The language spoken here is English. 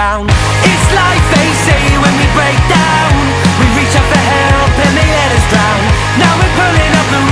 sound It's life they say when we break down. We reach out for help and they let us drown. Now we're pulling up the